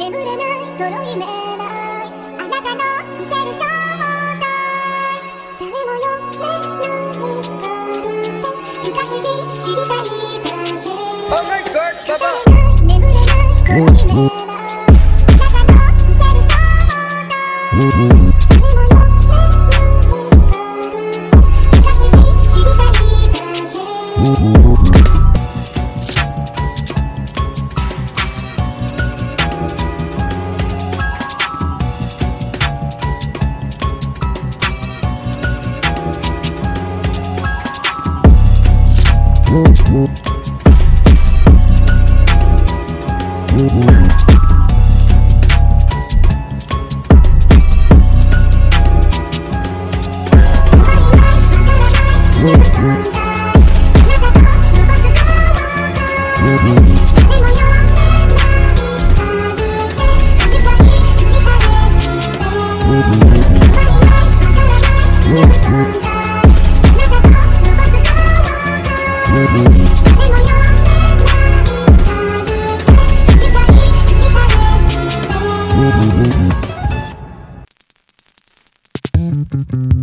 眠れないとろ夢ない。あなたの見てる Woo-woo. Mm-hmm.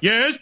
Yes?